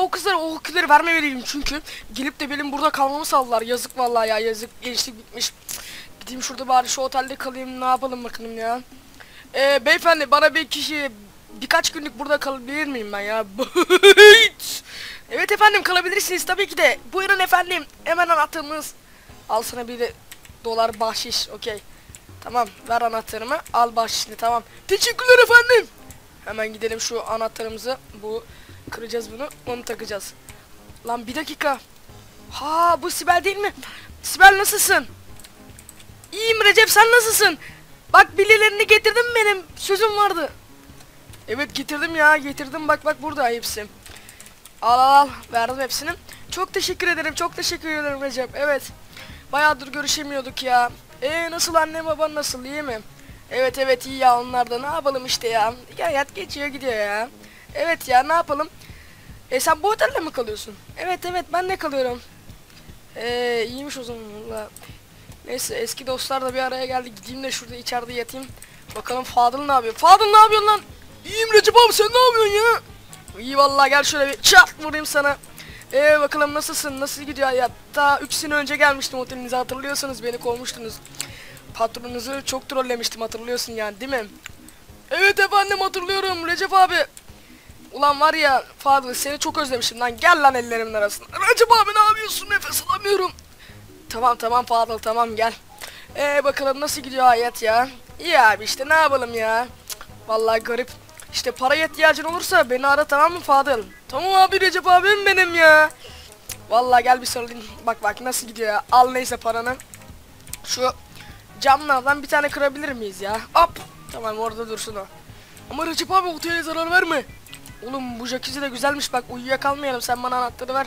O kızlara o kızları vermemeliyim çünkü gelip de benim burada kalmamı sağladılar. Yazık vallahi ya yazık gençlik bitmiş. Gideyim şurada bari şu otelde kalayım ne yapalım bakalım ya. Ee, beyefendi bana bir kişi birkaç günlük burada kalabilir miyim ben ya? evet efendim kalabilirsiniz tabii ki de. Buyurun efendim hemen anahtarımız. Al sana bir de dolar bahşiş okey. Tamam ver anahtarımı al bahşişini tamam. Teşekkürler efendim. Hemen gidelim şu anahtarımızı bu kıracağız bunu onu takacağız. Lan bir dakika. Ha bu Sibel değil mi? Sibel nasılsın? İyiyim Recep sen nasılsın? Bak bilirlerini getirdim benim sözüm vardı. Evet getirdim ya getirdim bak bak burada hepsi. Al al al verdim hepsini. Çok teşekkür ederim çok teşekkür ederim Recep evet. Bayağıdır görüşemiyorduk ya. E nasıl anne baban nasıl iyi mi? Evet evet iyi ya onlar da ne yapalım işte ya. Hayat geçiyor gidiyor ya. Evet ya ne yapalım? E sen bu otelde mi kalıyorsun? Evet evet ben de kalıyorum. Eee iyiymiş o zaman valla. Neyse eski dostlar da bir araya geldi. Gideyim de şurada içeride yatayım. Bakalım Fadıl ne yapıyor? Fadıl ne yapıyorsun lan? İyiyim Recep abi sen ne yapıyorsun ya? İyi vallahi gel şöyle bir çat vurayım sana. Eee bakalım nasılsın? Nasıl gidiyor hayat? Daha 3 sene önce gelmiştim otelinize hatırlıyorsanız beni kovmuştunuz. Patronunuzu çok trollemiştim hatırlıyorsun yani değil mi? Evet efendim hatırlıyorum Recep abi. Ulan var ya Fadıl seni çok özlemişim lan gel lan ellerimin arasına. Recep abi ne yapıyorsun nefes alamıyorum. Tamam tamam Fadıl tamam gel. Ee bakalım nasıl gidiyor hayat ya. İyi abi işte ne yapalım ya. Vallahi garip. İşte paraya ihtiyacın olursa beni ara tamam mı Fadıl? Tamam abi Recep abim benim ya. Vallahi gel bir sarılayım. Bak bak nasıl gidiyor ya. Al neyse paranı. Şu camlardan bir tane kırabilir miyiz ya? Hop. Tamam orada dursun o. Ama Recep abi otele zarar verme. Oğlum bu jacuzzi de güzelmiş bak uyuyakalmayalım sen bana anahtarı ver.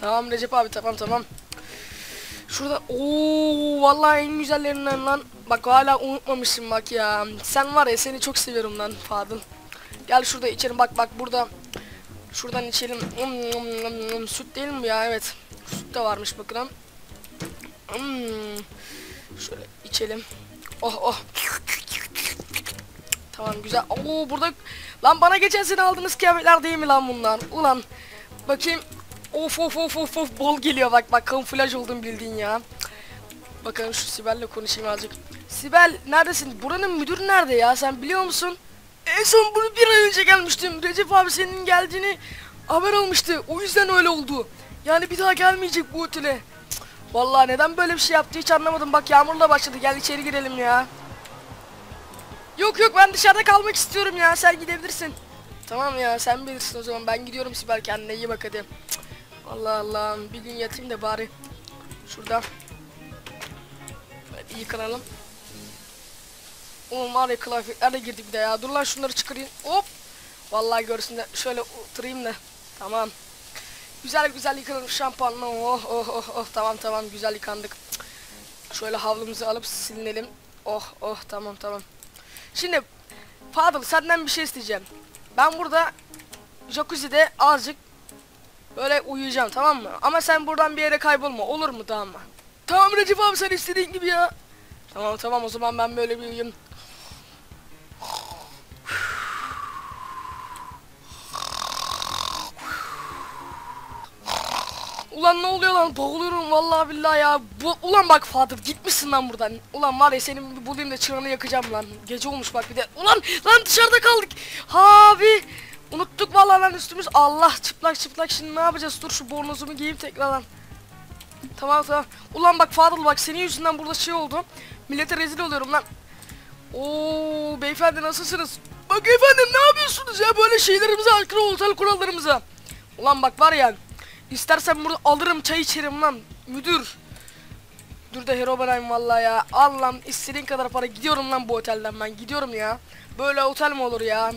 Tamam Recep abi tamam tamam. Şurada ooo vallahi en güzellerinden lan. Bak hala unutmamışım bak ya. Sen var ya seni çok seviyorum lan Fadıl. Gel şurada içelim bak bak burada. Şuradan içelim. Mm, mm, mm, Süt değil mi ya? Evet. Süt de varmış bakalım. Hmm. Şöyle içelim. Oh oh. Tamam güzel. Oo burada lan bana geçen sene aldığınız kıyafetler değil mi lan bunlar? Ulan bakayım. Of of of of of bol geliyor bak bak kamuflaj oldum bildiğin ya. Bakalım şu Sibel'le konuşayım azıcık. Sibel neredesin? Buranın müdürü nerede ya? Sen biliyor musun? En son bunu bir ay önce gelmiştim. Recep abi senin geldiğini haber almıştı. O yüzden öyle oldu. Yani bir daha gelmeyecek bu otele. Vallahi neden böyle bir şey yaptı hiç anlamadım. Bak yağmurla başladı. Gel içeri girelim ya. Yok yok ben dışarıda kalmak istiyorum ya. Sen gidebilirsin. Tamam ya sen bilirsin o zaman. Ben gidiyorum Sibel kendine iyi bak hadi. Allah Allah bir gün yatayım da bari. Şurada. Evet, iyi kanalım. Oğlum var ya kıyafetlerle girdik bir de ya. Dur lan şunları çıkarayım. Hop. Vallahi görsün de şöyle oturayım da. Tamam. Güzel güzel yıkanalım şampuanla. Oh oh oh oh tamam tamam güzel yıkandık. Şöyle havlumuzu alıp silinelim. Oh oh tamam tamam. Şimdi Fadıl senden bir şey isteyeceğim. Ben burada jacuzzi'de azıcık böyle uyuyacağım tamam mı? Ama sen buradan bir yere kaybolma olur mu tamam mı? Tamam Recep abi sen istediğin gibi ya. Tamam tamam o zaman ben böyle bir uyuyayım. Ulan ne oluyor lan boğuluyorum vallahi billahi ya. Bu, ulan bak Fadır gitmişsin lan buradan. Ulan var ya senin bulayım da çıranı yakacağım lan. Gece olmuş bak bir de. Ulan lan dışarıda kaldık. Abi. Unuttuk vallahi lan üstümüz. Allah çıplak çıplak şimdi ne yapacağız? Dur şu bornozumu giyeyim tekrardan. Tamam tamam. Ulan bak Fadıl bak senin yüzünden burada şey oldu. Millete rezil oluyorum lan. Oo beyefendi nasılsınız? Bak efendim ne yapıyorsunuz ya böyle şeylerimize aykırı otel kurallarımıza. Ulan bak var ya istersen burada alırım çay içerim lan müdür. Dur da Herobrine vallahi ya. Al lan istediğin kadar para gidiyorum lan bu otelden ben gidiyorum ya. Böyle otel mi olur ya?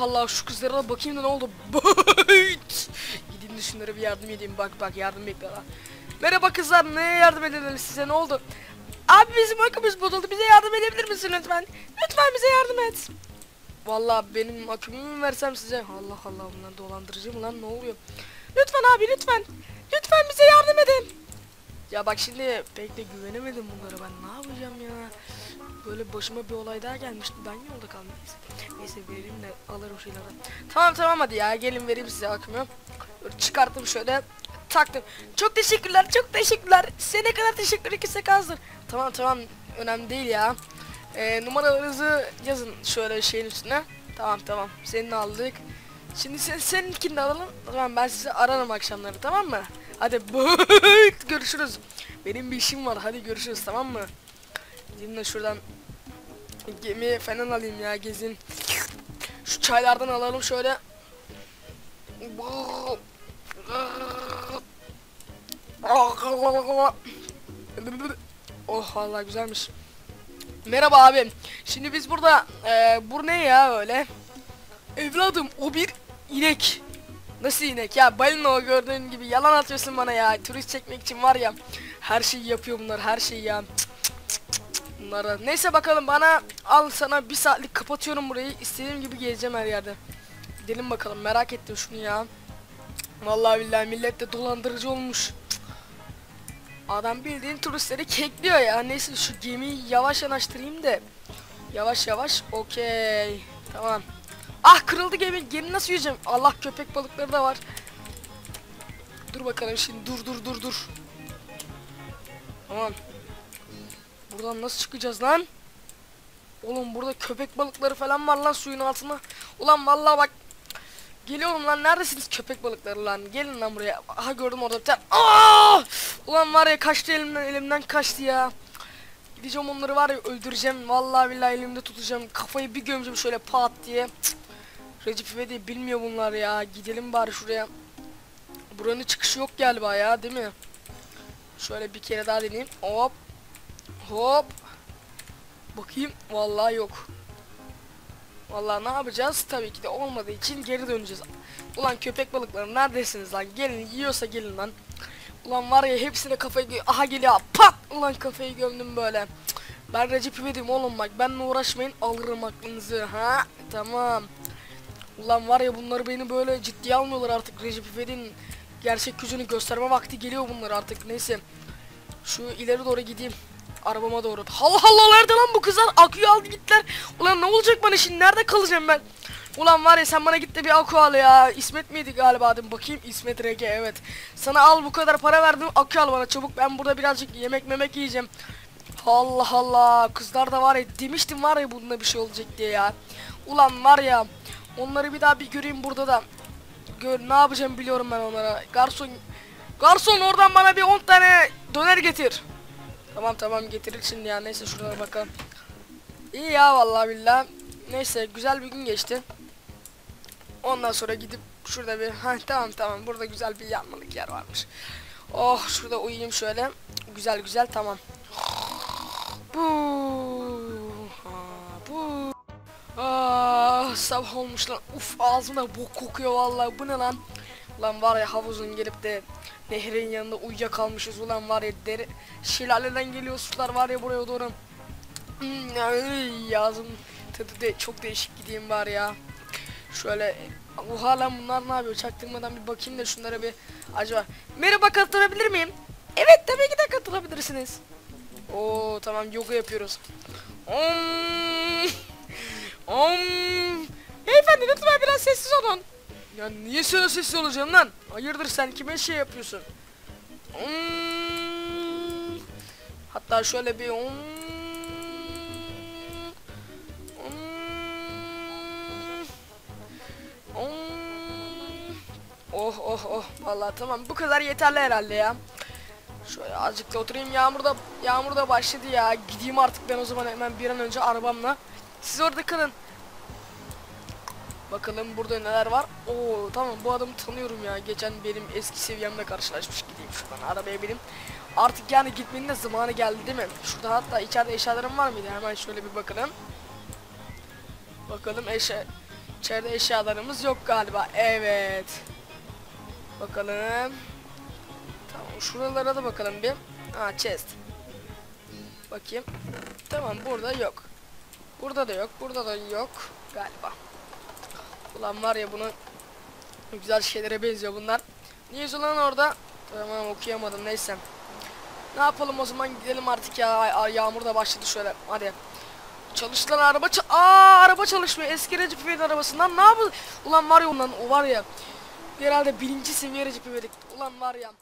Allah şu kızlara da bakayım da ne oldu? Gideyim de şunlara bir yardım edeyim. Bak bak yardım bekliyorlar. Merhaba kızlar. Neye yardım edelim size? Ne oldu? Abi bizim akımız bozuldu. Bize yardım edebilir misin lütfen? Lütfen bize yardım et. Vallahi benim akümü mü versem size? Allah Allah bunlar dolandırıcı mı lan? Ne oluyor? Lütfen abi lütfen. Lütfen bize yardım edin. Ya bak şimdi pek de güvenemedim bunlara ben ne yapacağım ya. Böyle başıma bir olay daha gelmişti ben yolda kaldım. Neyse, vereyim de alırım şeyleri. Tamam tamam hadi ya gelin vereyim size akımı. Böyle çıkarttım şöyle taktım. Çok teşekkürler çok teşekkürler. Size ne kadar teşekkür etsek azdır. Tamam tamam önemli değil ya. Ee, numaralarınızı yazın şöyle şeyin üstüne. Tamam tamam senin aldık. Şimdi sen, seninkini alalım. Tamam ben sizi ararım akşamları tamam mı? Hadi görüşürüz. Benim bir işim var hadi görüşürüz tamam mı? Gidin de şuradan gemi falan alayım ya gezin. Şu çaylardan alalım şöyle. Oh vallahi güzelmiş. Merhaba abi. Şimdi biz burada eee bu ne ya öyle? Evladım o bir inek. Nasıl inek ya balina o gördüğün gibi yalan atıyorsun bana ya turist çekmek için var ya her şeyi yapıyor bunlar her şeyi ya bunlara neyse bakalım bana al sana bir saatlik kapatıyorum burayı istediğim gibi gezeceğim her yerde gidelim bakalım merak ettim şunu ya vallahi billahi millet de dolandırıcı olmuş. Adam bildiğin turistleri kekliyor ya neyse şu gemiyi yavaş yanaştırayım da yavaş yavaş okey tamam Ah kırıldı gemi. Gemi nasıl yüzeceğim? Allah köpek balıkları da var. Dur bakalım şimdi. Dur dur dur dur. Tamam. Buradan nasıl çıkacağız lan? Oğlum burada köpek balıkları falan var lan suyun altında. Ulan vallahi bak. Geliyorum lan neredesiniz köpek balıkları lan? Gelin lan buraya. Aha gördüm orada bir tane. Aa! Ulan var ya kaçtı elimden elimden kaçtı ya. Gideceğim onları var ya öldüreceğim. Vallahi billahi elimde tutacağım. Kafayı bir gömeceğim şöyle pat diye. Cık. Recep İvedik bilmiyor bunlar ya. Gidelim bari şuraya. Buranın çıkışı yok galiba ya değil mi? Şöyle bir kere daha deneyeyim. Hop. Hop. Bakayım. Vallahi yok. Vallahi ne yapacağız? Tabii ki de olmadığı için geri döneceğiz. Ulan köpek balıkları neredesiniz lan? Gelin yiyorsa gelin lan. Ulan var ya hepsine kafayı Aha geliyor. Pat! Ulan kafayı gömdüm böyle. Ben Recep İvedik'im oğlum bak. Benimle uğraşmayın alırım aklınızı. Ha? Tamam. Ulan var ya bunları beni böyle ciddiye almıyorlar artık Recep İvedik'in gerçek gücünü gösterme vakti geliyor bunlar artık neyse. Şu ileri doğru gideyim. Arabama doğru. Allah Allah nerede lan bu kızlar? Aküyü aldı gittiler. Ulan ne olacak bana şimdi? Nerede kalacağım ben? Ulan var ya sen bana git de bir akü al ya. İsmet miydi galiba adım? Bakayım İsmet RG evet. Sana al bu kadar para verdim. Akü al bana çabuk. Ben burada birazcık yemek memek yiyeceğim. Allah Allah. Kızlar da var ya demiştim var ya bunda bir şey olacak diye ya. Ulan var ya. Onları bir daha bir göreyim burada da. Gör ne yapacağım biliyorum ben onlara. Garson Garson oradan bana bir 10 tane döner getir. Tamam tamam getirir şimdi ya neyse şuraya bakalım. İyi ya vallahi billah. Neyse güzel bir gün geçti. Ondan sonra gidip şurada bir ha tamam tamam burada güzel bir yanmalık yer varmış. Oh şurada uyuyayım şöyle. Güzel güzel tamam. Bu bu Ah sabah olmuş lan. Uf ağzımda bok kokuyor vallahi. Bu ne lan? Ulan var ya havuzun gelip de nehrin yanında uyuyakalmışız. Ulan var ya deri şelaleden geliyor sular var ya buraya doğru. Hmm, ay, ağzım tadı de çok değişik gideyim var ya. Şöyle Oha lan bunlar ne yapıyor? Çaktırmadan bir bakayım da şunlara bir acaba. Merhaba katılabilir miyim? Evet tabii ki de katılabilirsiniz. Oo tamam yoga yapıyoruz. Om. Om. Beyefendi lütfen biraz sessiz olun. Ya niye sana sessiz olacağım lan? Hayırdır sen kime şey yapıyorsun? Om. Hatta şöyle bir om. Oh oh oh vallahi tamam bu kadar yeterli herhalde ya. Şöyle azıcık da oturayım yağmurda yağmurda başladı ya. Gideyim artık ben o zaman hemen bir an önce arabamla. Siz orada kalın. Bakalım burada neler var. Oo tamam bu adamı tanıyorum ya. Geçen benim eski seviyemle karşılaşmış. Gideyim şuradan arabaya bineyim. Artık yani gitmenin de zamanı geldi değil mi? Şurada hatta içeride eşyalarım var mıydı? Hemen şöyle bir bakalım. Bakalım eşya içeride eşyalarımız yok galiba. Evet. Bakalım. Tamam şuralara da bakalım bir. Ha chest. Bakayım. Tamam burada yok. Burada da yok. Burada da yok galiba. Ulan var ya bunu güzel şeylere benziyor bunlar. Niye ulan orada? Tamam okuyamadım neyse. Ne yapalım o zaman gidelim artık ya. Yağmur da başladı şöyle. Hadi. Çalıştılar araba ça- Aa araba çalışmıyor. Eski Recep arabasından ne yapın? Ulan var ya ondan o var ya. Herhalde birinci seviye Recep İvedik. Ulan var ya.